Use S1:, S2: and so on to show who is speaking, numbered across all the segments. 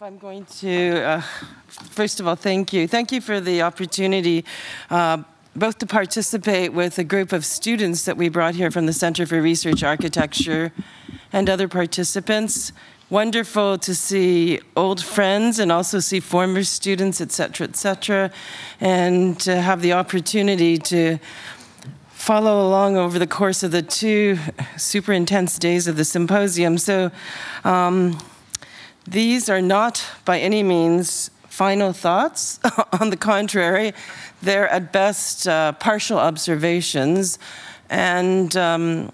S1: I'm going to, uh, first of all, thank you. Thank you for the opportunity uh, both to participate with a group of students that we brought here from the Center for Research Architecture and other participants. Wonderful to see old friends and also see former students, et cetera, et cetera, and to have the opportunity to follow along over the course of the two super intense days of the symposium. So um, these are not by any means final thoughts. On the contrary, they're at best uh, partial observations and um,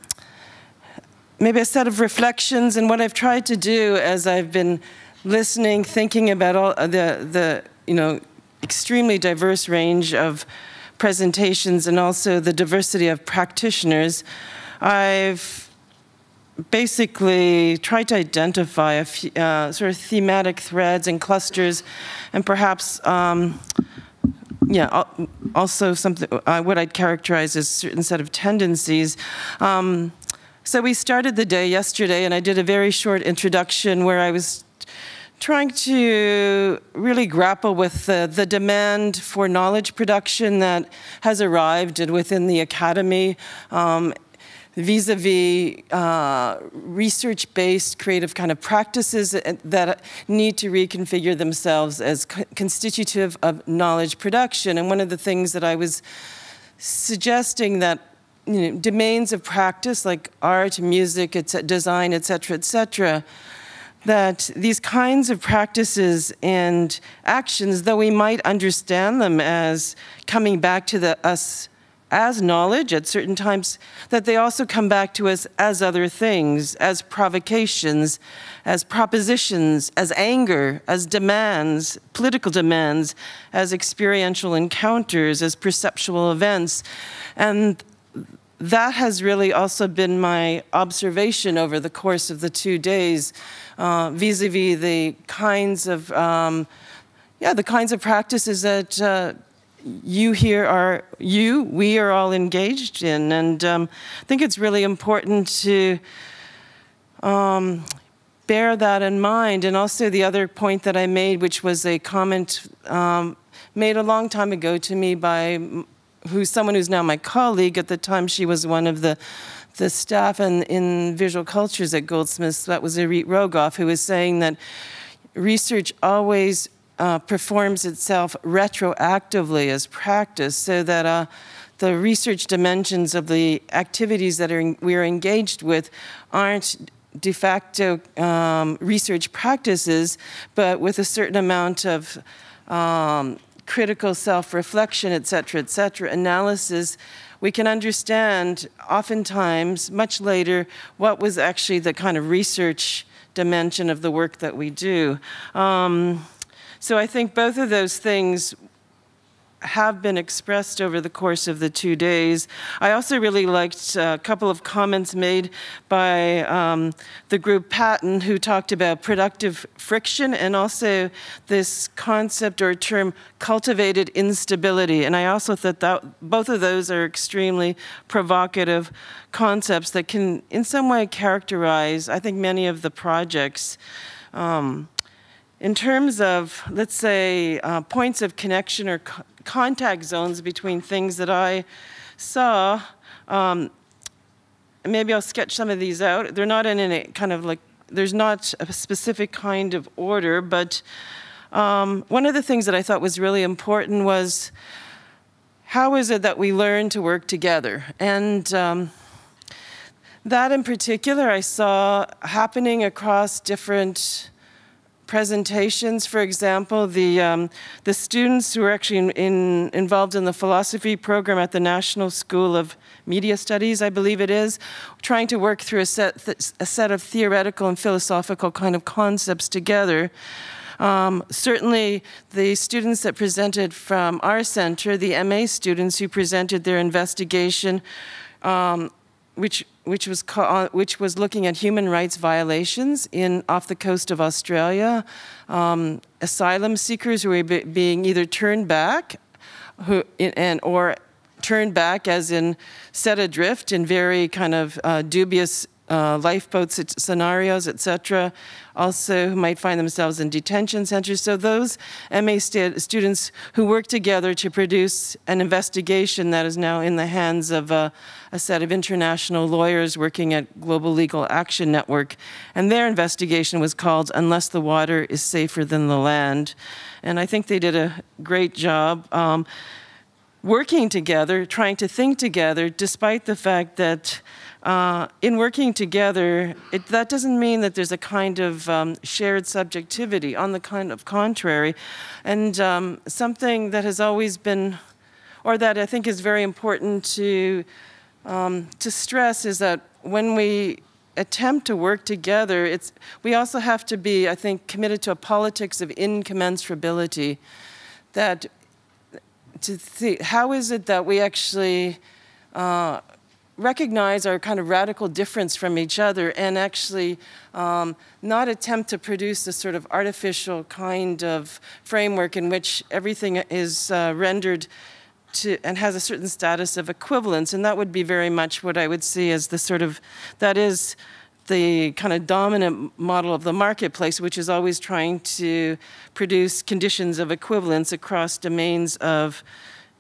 S1: maybe a set of reflections. And what I've tried to do as I've been listening, thinking about all the, the you know, extremely diverse range of presentations and also the diversity of practitioners, I've basically try to identify a few, uh, sort of thematic threads and clusters and perhaps um, yeah, also something uh, what I'd characterize as a certain set of tendencies. Um, so we started the day yesterday, and I did a very short introduction where I was trying to really grapple with the, the demand for knowledge production that has arrived within the academy um, vis-a-vis uh, research-based creative kind of practices that need to reconfigure themselves as co constitutive of knowledge production. And one of the things that I was suggesting that you know, domains of practice like art, music, design, et cetera, et cetera, that these kinds of practices and actions, though we might understand them as coming back to the us as knowledge at certain times, that they also come back to us as other things, as provocations, as propositions, as anger, as demands, political demands, as experiential encounters, as perceptual events. And that has really also been my observation over the course of the two days, uh, vis-a-vis -vis the kinds of, um, yeah, the kinds of practices that uh, you here are, you, we are all engaged in. And um, I think it's really important to um, bear that in mind. And also the other point that I made, which was a comment um, made a long time ago to me by who's someone who's now my colleague. At the time, she was one of the the staff in, in visual cultures at Goldsmiths. That was Irit Rogoff, who was saying that research always uh, performs itself retroactively as practice so that uh, the research dimensions of the activities that are, we're engaged with aren't de facto um, research practices, but with a certain amount of um, critical self-reflection, et cetera, et cetera, analysis, we can understand oftentimes, much later, what was actually the kind of research dimension of the work that we do. Um, so I think both of those things have been expressed over the course of the two days. I also really liked a couple of comments made by um, the group Patton who talked about productive friction and also this concept or term cultivated instability. And I also thought that both of those are extremely provocative concepts that can in some way characterize, I think, many of the projects. Um, in terms of, let's say, uh, points of connection or co contact zones between things that I saw, um, maybe I'll sketch some of these out. They're not in any kind of like, there's not a specific kind of order, but um, one of the things that I thought was really important was how is it that we learn to work together? And um, that in particular I saw happening across different presentations, for example, the, um, the students who are actually in, in, involved in the philosophy program at the National School of Media Studies, I believe it is, trying to work through a set, a set of theoretical and philosophical kind of concepts together. Um, certainly, the students that presented from our center, the MA students who presented their investigation, um, which which was uh, which was looking at human rights violations in off the coast of Australia, um, asylum seekers who were be, being either turned back, who and or turned back as in set adrift in very kind of uh, dubious uh, lifeboats scenarios, etc. Also, who might find themselves in detention centers. So those MA st students who work together to produce an investigation that is now in the hands of a, a set of international lawyers working at Global Legal Action Network, and their investigation was called "Unless the Water is Safer Than the Land," and I think they did a great job. Um, working together, trying to think together, despite the fact that uh, in working together, it, that doesn't mean that there's a kind of um, shared subjectivity, on the kind of contrary. And um, something that has always been, or that I think is very important to, um, to stress is that when we attempt to work together, it's, we also have to be, I think, committed to a politics of incommensurability. That to see, how is it that we actually uh, recognize our kind of radical difference from each other and actually um, not attempt to produce a sort of artificial kind of framework in which everything is uh, rendered to, and has a certain status of equivalence. And that would be very much what I would see as the sort of, that is the kind of dominant model of the marketplace, which is always trying to produce conditions of equivalence across domains of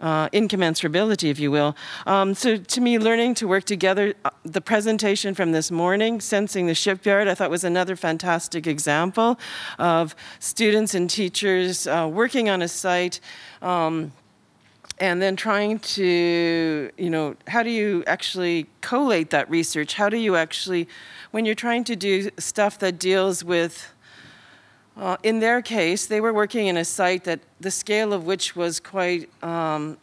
S1: uh, incommensurability, if you will. Um, so to me, learning to work together, uh, the presentation from this morning, Sensing the Shipyard, I thought was another fantastic example of students and teachers uh, working on a site um, and then trying to, you know, how do you actually collate that research? How do you actually, when you're trying to do stuff that deals with uh, in their case, they were working in a site that the scale of which was quite um,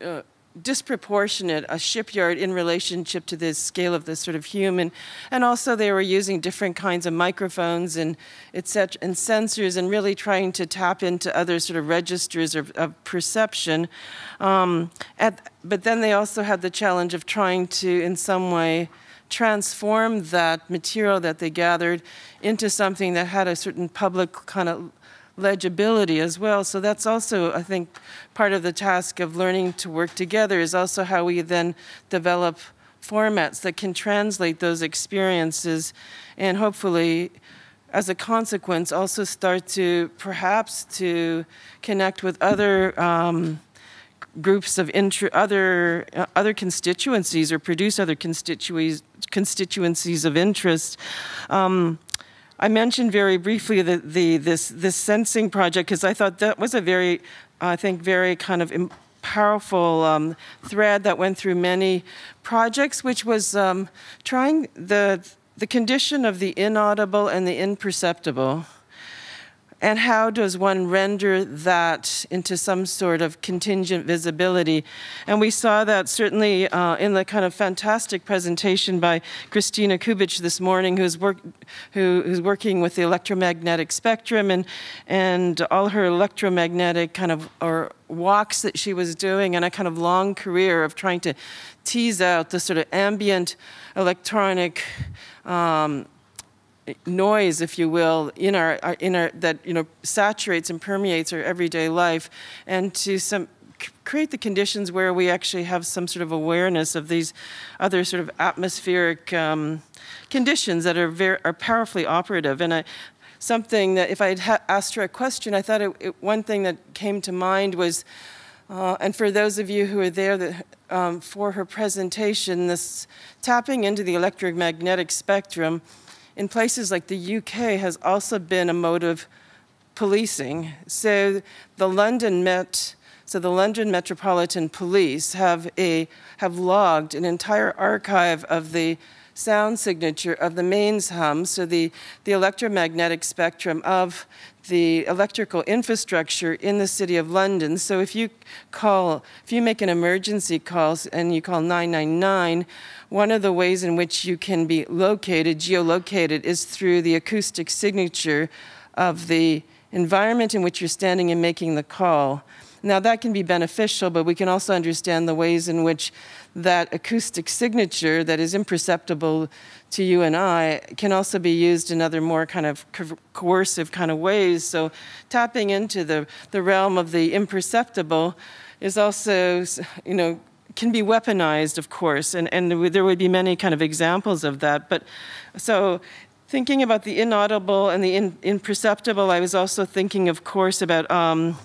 S1: uh, disproportionate, a shipyard in relationship to the scale of the sort of human. And also they were using different kinds of microphones and, etc., and sensors and really trying to tap into other sort of registers of, of perception. Um, at, but then they also had the challenge of trying to, in some way, transform that material that they gathered into something that had a certain public kind of legibility as well. So that's also, I think, part of the task of learning to work together is also how we then develop formats that can translate those experiences and hopefully as a consequence also start to perhaps to connect with other um, groups of other uh, other constituencies or produce other constituencies constituencies of interest. Um, I mentioned very briefly the, the this this sensing project because I thought that was a very, I think, very kind of powerful um, thread that went through many projects, which was um, trying the the condition of the inaudible and the imperceptible and how does one render that into some sort of contingent visibility? And we saw that certainly uh, in the kind of fantastic presentation by Christina Kubisch this morning, who's, work, who, who's working with the electromagnetic spectrum and, and all her electromagnetic kind of or walks that she was doing and a kind of long career of trying to tease out the sort of ambient electronic um, noise, if you will, in our, in our that you know saturates and permeates our everyday life, and to some create the conditions where we actually have some sort of awareness of these other sort of atmospheric um, conditions that are very are powerfully operative. And I, something that if I had asked her a question, I thought it, it, one thing that came to mind was. Uh, and for those of you who are there that, um, for her presentation, this tapping into the electromagnetic spectrum in places like the UK has also been a mode of policing. So the London Met, so the London Metropolitan Police have a have logged an entire archive of the sound signature of the mains hum, so the, the electromagnetic spectrum of the electrical infrastructure in the City of London. So if you call, if you make an emergency call and you call 999, one of the ways in which you can be located, geolocated, is through the acoustic signature of the environment in which you're standing and making the call. Now that can be beneficial, but we can also understand the ways in which that acoustic signature that is imperceptible to you and I can also be used in other more kind of co coercive kind of ways. So tapping into the, the realm of the imperceptible is also, you know, can be weaponized, of course, and, and there would be many kind of examples of that. But so thinking about the inaudible and the in, imperceptible, I was also thinking, of course, about um,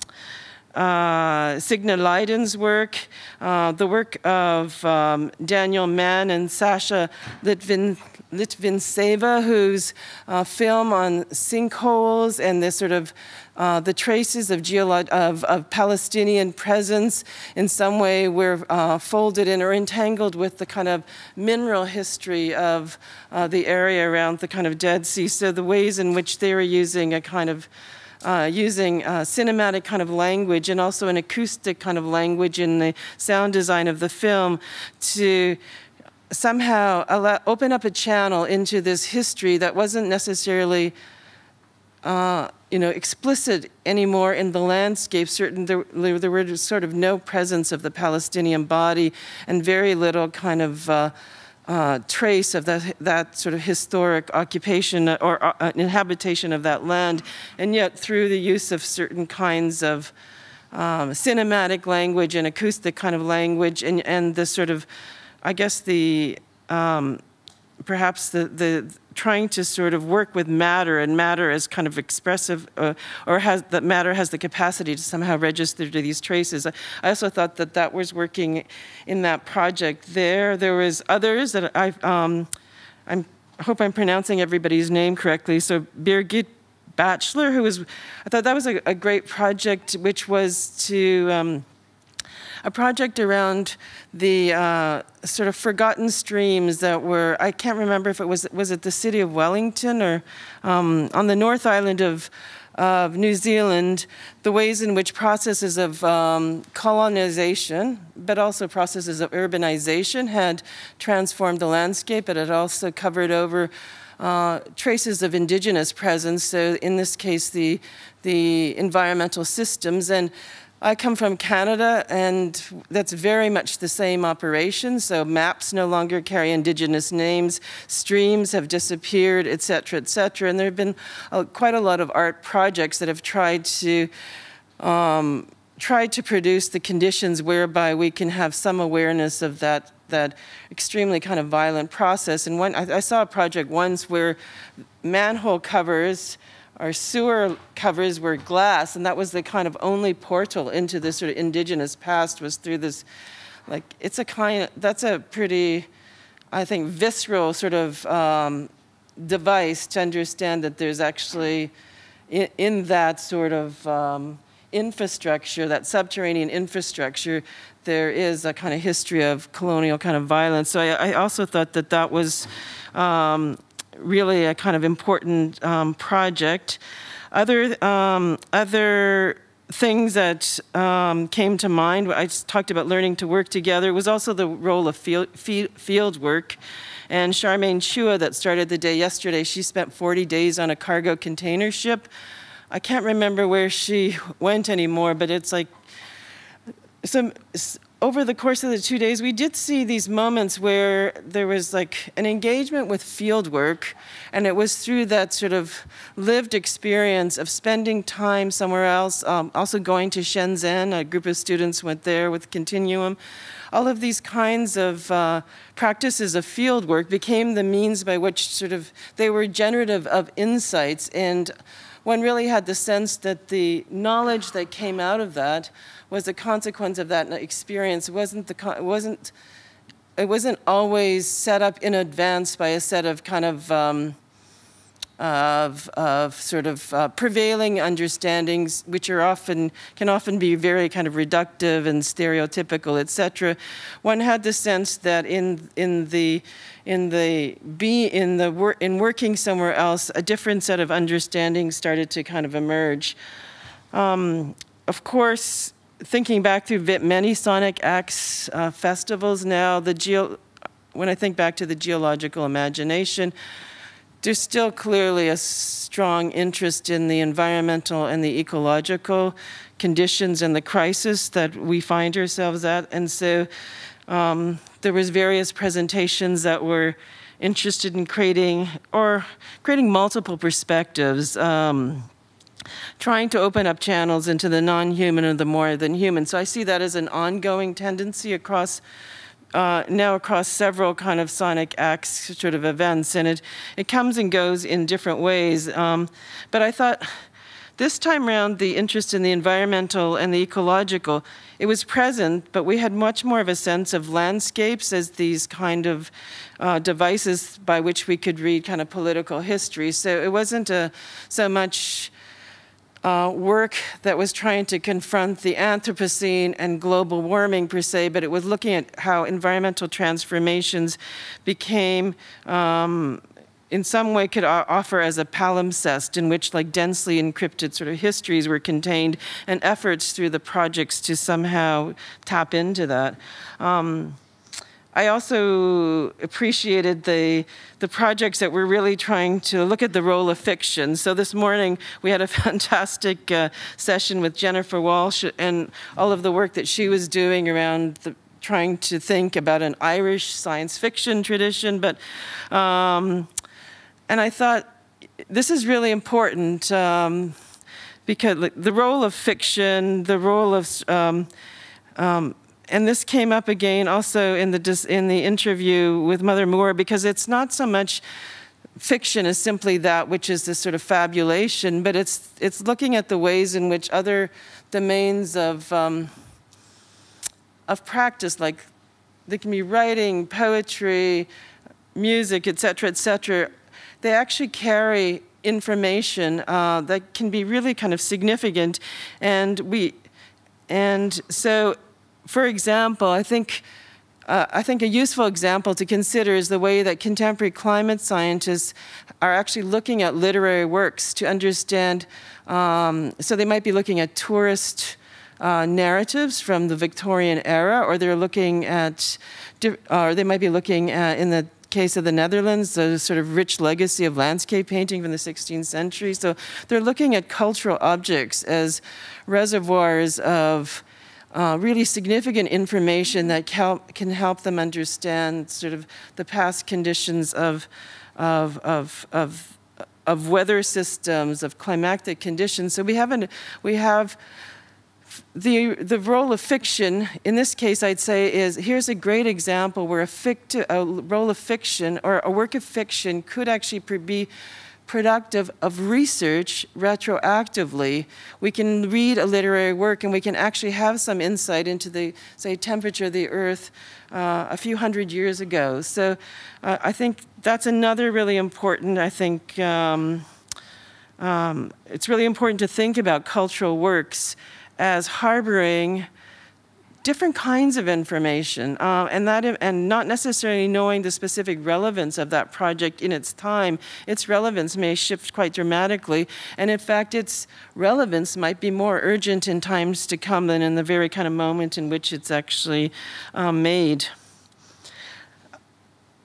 S1: uh, Signe Lidén's work, uh, the work of um, Daniel Mann and Sasha Litvin, Litvintseva, whose uh, film on sinkholes and this sort of uh, the traces of, of, of, Palestinian presence in some way were uh, folded in or entangled with the kind of mineral history of uh, the area around the kind of Dead Sea. So the ways in which they were using a kind of uh, using uh, cinematic kind of language and also an acoustic kind of language in the sound design of the film to somehow allow, open up a channel into this history that wasn't necessarily uh, you know, explicit anymore in the landscape. Certain there, there were sort of no presence of the Palestinian body and very little kind of uh, uh, trace of that, that sort of historic occupation or uh, inhabitation of that land. And yet, through the use of certain kinds of um, cinematic language and acoustic kind of language, and, and the sort of, I guess, the um, perhaps the, the trying to sort of work with matter and matter as kind of expressive uh, or has that matter has the capacity to somehow register to these traces. I, also thought that that was working in that project there. There was others that I um, I'm, I hope I'm pronouncing everybody's name correctly. So Birgit Bachler, who was, I thought that was a, a great project, which was to um, a project around the uh, sort of forgotten streams that were, I can't remember if it was, was it the city of Wellington or um, on the North Island of, of New Zealand, the ways in which processes of um, colonization, but also processes of urbanization had transformed the landscape. It had also covered over uh, traces of indigenous presence, so in this case, the, the environmental systems. And I come from Canada, and that's very much the same operation. So maps no longer carry indigenous names, streams have disappeared, et cetera, et cetera. And there have been uh, quite a lot of art projects that have tried to um, tried to produce the conditions whereby we can have some awareness of that that extremely kind of violent process. And I, I saw a project once where manhole covers our sewer covers were glass, and that was the kind of only portal into this sort of indigenous past was through this, like, it's a kind of, that's a pretty, I think, visceral sort of um, device to understand that there's actually, in, in that sort of um, infrastructure, that subterranean infrastructure, there is a kind of history of colonial kind of violence. So I, I also thought that that was um, really a kind of important um, project. Other, um, other things that um, came to mind, I talked about learning to work together, it was also the role of field, field work. And Charmaine Chua that started the day yesterday, she spent 40 days on a cargo container ship. I can't remember where she went anymore, but it's like some over the course of the two days, we did see these moments where there was like an engagement with field work, and it was through that sort of lived experience of spending time somewhere else, um, also going to Shenzhen. A group of students went there with Continuum. All of these kinds of uh, practices of field work became the means by which sort of they were generative of insights, and one really had the sense that the knowledge that came out of that was a consequence of that experience. It wasn't the wasn't it wasn't always set up in advance by a set of kind of um, of, of sort of uh, prevailing understandings, which are often can often be very kind of reductive and stereotypical, etc. One had the sense that in in the in the be in the wor in working somewhere else, a different set of understandings started to kind of emerge. Um, of course, thinking back through many Sonic Acts uh, festivals now, the geo, when I think back to the geological imagination, there's still clearly a strong interest in the environmental and the ecological conditions and the crisis that we find ourselves at. And so um, there was various presentations that were interested in creating or creating multiple perspectives. Um, trying to open up channels into the non-human and the more than human. So I see that as an ongoing tendency across uh, now across several kind of sonic acts sort of events, and it, it comes and goes in different ways. Um, but I thought this time around, the interest in the environmental and the ecological, it was present, but we had much more of a sense of landscapes as these kind of uh, devices by which we could read kind of political history. So it wasn't a, so much uh, work that was trying to confront the Anthropocene and global warming per se, but it was looking at how environmental transformations became um, in some way could offer as a palimpsest in which like densely encrypted sort of histories were contained and efforts through the projects to somehow tap into that. Um, I also appreciated the, the projects that were really trying to look at the role of fiction. So this morning we had a fantastic uh, session with Jennifer Walshe and all of the work that she was doing around the, trying to think about an Irish science fiction tradition, but um, and I thought this is really important um, because the role of fiction, the role of, um, um, and this came up again also in the in the interview with Mother Moore because it's not so much fiction as simply that which is this sort of fabulation, but it's it's looking at the ways in which other domains of um, of practice, like they can be writing, poetry, music, et cetera, et cetera, they actually carry information uh, that can be really kind of significant. And we, and so, for example, I think, uh, I think a useful example to consider is the way that contemporary climate scientists are actually looking at literary works to understand. Um, so they might be looking at tourist uh, narratives from the Victorian era, or they're looking at, or they might be looking at, in the case of the Netherlands, the sort of rich legacy of landscape painting from the 16th century. So they're looking at cultural objects as reservoirs of uh, really significant information that can help them understand sort of the past conditions of, of, of, of, of weather systems, of climatic conditions. So we haven't, we have the, the role of fiction, in this case, I'd say, is here's a great example where a, ficti- a role of fiction or a work of fiction could actually be productive of research retroactively. We can read a literary work and we can actually have some insight into the, say, temperature of the Earth uh, a few hundred years ago. So uh, I think that's another really important, I think, um, um, it's really important to think about cultural works as harboring different kinds of information uh, and that and not necessarily knowing the specific relevance of that project in its time its relevance may shift quite dramatically. And in fact its relevance might be more urgent in times to come than in the very kind of moment in which it's actually um, made.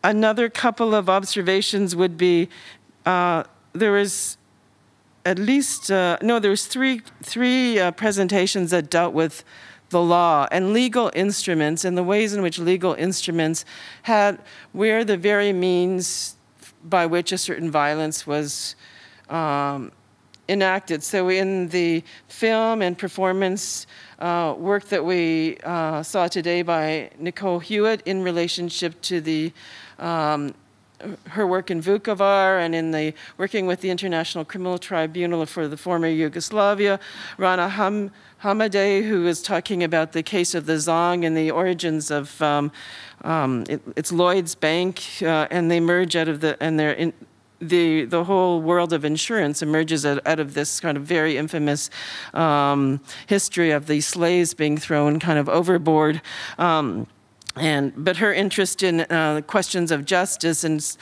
S1: Another couple of observations would be uh, there was at least, uh, no, there was three, three uh, presentations that dealt with the law and legal instruments and the ways in which legal instruments had, where the very means by which a certain violence was um, enacted. So in the film and performance uh, work that we uh, saw today by Nicole Hewitt in relationship to the um, her work in Vukovar and in the working with the International Criminal Tribunal for the former Yugoslavia, Rana Ham, Hamadeh, who is talking about the case of the Zong and the origins of um, um, it, it's Lloyd's Bank, uh, and they merge out of the and they're in, the the whole world of insurance emerges out, out of this kind of very infamous um, history of the slaves being thrown kind of overboard. Um, and but her interest in uh, questions of justice and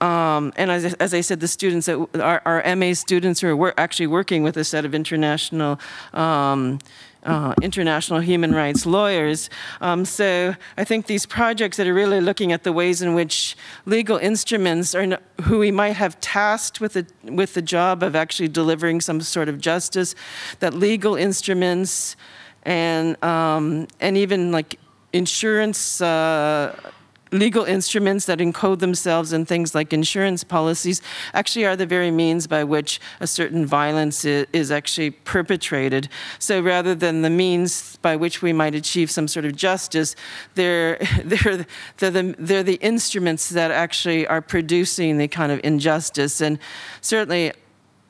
S1: um, and as, as, I said, the students that are, our MA students who are actually working with a set of international. Um, uh, international human rights lawyers. Um, so I think these projects that are really looking at the ways in which legal instruments are who we might have tasked with the with the job of actually delivering some sort of justice, that legal instruments and um, and even like insurance uh, legal instruments that encode themselves in things like insurance policies actually are the very means by which a certain violence is actually perpetrated. So rather than the means by which we might achieve some sort of justice, they're, they're, they're, the, they're the instruments that actually are producing the kind of injustice. And certainly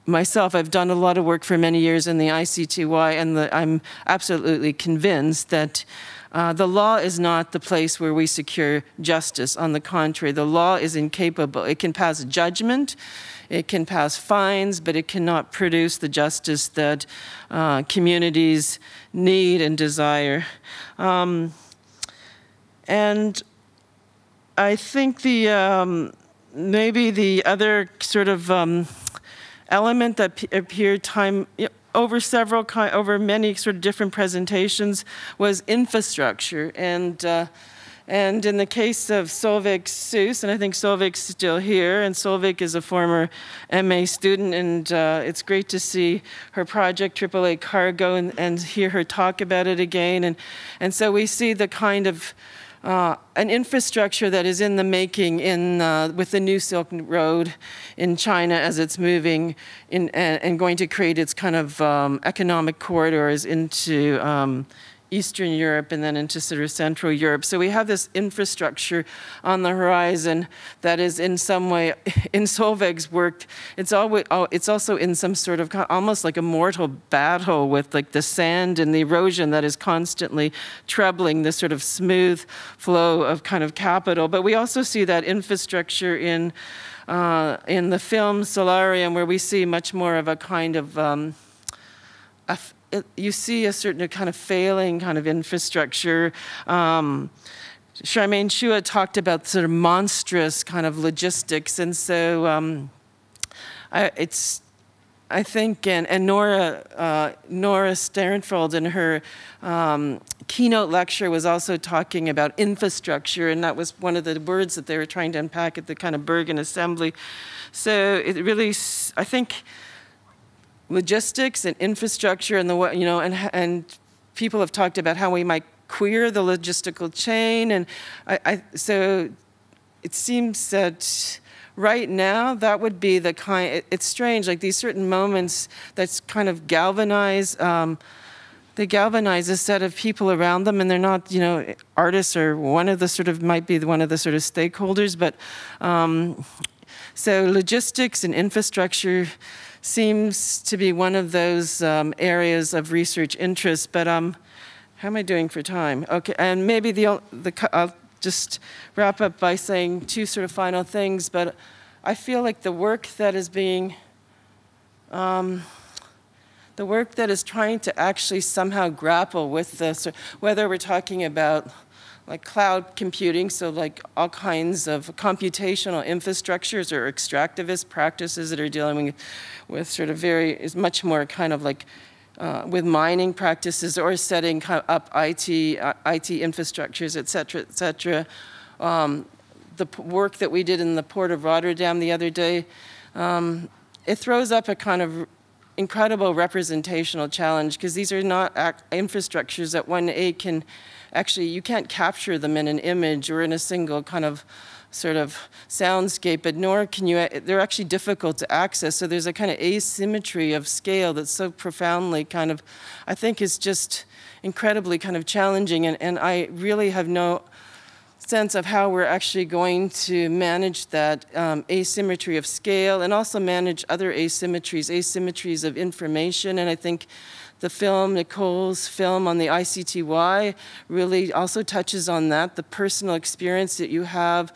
S1: myself, I've done a lot of work for many years in the ICTY, and the, I'm absolutely convinced that uh, the law is not the place where we secure justice. On the contrary, the law is incapable. It can pass judgment, it can pass fines, but it cannot produce the justice that uh, communities need and desire. Um, and I think the um, maybe the other sort of um, element that appeared time over several over many sort of different presentations was infrastructure and uh, and in the case of Solveig Suess, and I think Solveig's still here, and Solveig is a former MA student, and uh, it's great to see her project, AAA Cargo, and, and hear her talk about it again. And, and so we see the kind of uh, an infrastructure that is in the making in, uh, with the new Silk Road in China as it's moving in, and, and going to create its kind of um, economic corridors into um, Eastern Europe and then into sort of Central Europe. So we have this infrastructure on the horizon that is in some way, in Solveig's work, it's, always, oh, it's also in some sort of almost like a mortal battle with like the sand and the erosion that is constantly troubling this sort of smooth flow of kind of capital. But we also see that infrastructure in, uh, in the film Solarium where we see much more of a kind of um, a, you see a certain kind of failing kind of infrastructure. Um, Charmaine Chua talked about sort of monstrous kind of logistics, and so um, I, it's I think, and, and Nora, uh, Nora Sternfeld in her um, keynote lecture was also talking about infrastructure, and that was one of the words that they were trying to unpack at the kind of Bergen Assembly. So it really, I think, logistics and infrastructure and the you know and and people have talked about how we might queer the logistical chain and I, I so it seems that right now that would be the kind it, it's strange like these certain moments that's kind of galvanize um, they galvanize a set of people around them and they're not you know artists or one of the sort of might be one of the sort of stakeholders but um, so logistics and infrastructure seems to be one of those um, areas of research interest, but um, how am I doing for time? Okay, and maybe the, the, I'll just wrap up by saying two sort of final things, but I feel like the work that is being, um, the work that is trying to actually somehow grapple with this, whether we're talking about like cloud computing, so like all kinds of computational infrastructures or extractivist practices that are dealing with, sort of very, is much more kind of like uh, with mining practices or setting up IT, uh, IT infrastructures, et cetera, et cetera. Um, the work that we did in the port of Rotterdam the other day, um, it throws up a kind of incredible representational challenge because these are not infrastructures that one A can actually, you can't capture them in an image or in a single kind of sort of soundscape, but nor can you, they're actually difficult to access. So there's a kind of asymmetry of scale that's so profoundly kind of, I think is just incredibly kind of challenging. And, and I really have no sense of how we're actually going to manage that um, asymmetry of scale and also manage other asymmetries, asymmetries of information. And I think the film, Nicole's film on the ICTY, really also touches on that, the personal experience that you have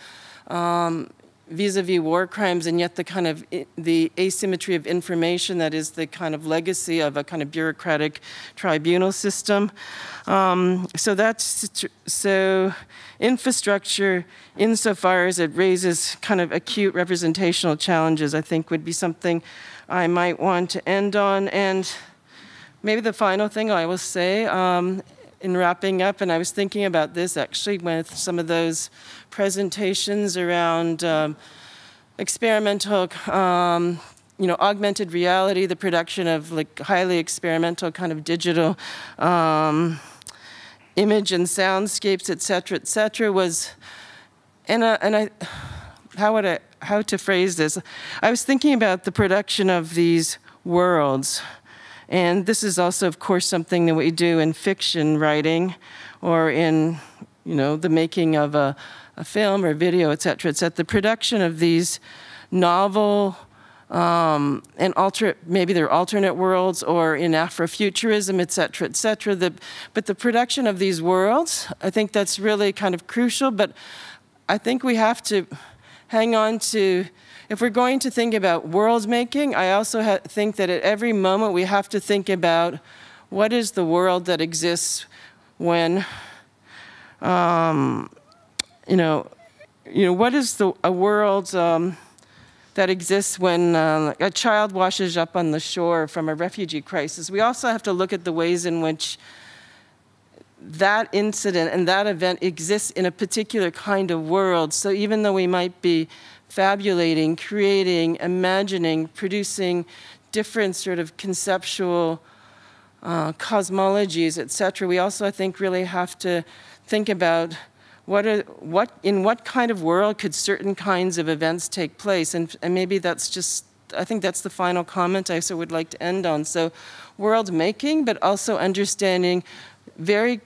S1: um, vis-a-vis war crimes and yet the kind of the asymmetry of information that is the kind of legacy of a kind of bureaucratic tribunal system. Um, so that's so infrastructure insofar as it raises kind of acute representational challenges I think would be something I might want to end on. And maybe the final thing I will say um, in wrapping up, and I was thinking about this actually with some of those presentations around um, experimental, um, you know, augmented reality, the production of like highly experimental kind of digital um, image and soundscapes, et cetera, et cetera, was and uh, and I, how would I how to phrase this? I was thinking about the production of these worlds, and this is also, of course, something that we do in fiction writing, or in you know the making of a, a film or video, et cetera. It's at the production of these novel um, and alter, maybe they're alternate worlds or in Afrofuturism, et cetera, et cetera. The, but the production of these worlds, I think that's really kind of crucial. But I think we have to hang on to, if we're going to think about world making, I also think that at every moment we have to think about what is the world that exists when, um, you know, you know, what is the a world um, that exists when uh, a child washes up on the shore from a refugee crisis. We also have to look at the ways in which that incident and that event exists in a particular kind of world. So even though we might be fabulating, creating, imagining, producing different sort of conceptual uh, cosmologies, et cetera, we also, I think, really have to think about what are, what, in what kind of world could certain kinds of events take place? And, and maybe that's just, I think that's the final comment I so would like to end on. So world making, but also understanding very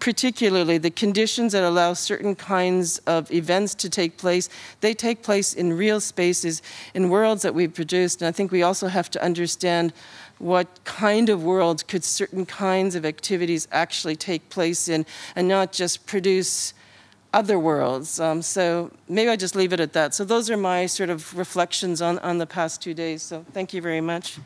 S1: particularly the conditions that allow certain kinds of events to take place, they take place in real spaces, in worlds that we've produced. And I think we also have to understand what kind of world could certain kinds of activities actually take place in and not just produce other worlds. Um, so maybe I just leave it at that. So those are my sort of reflections on, on the past two days. So thank you very much.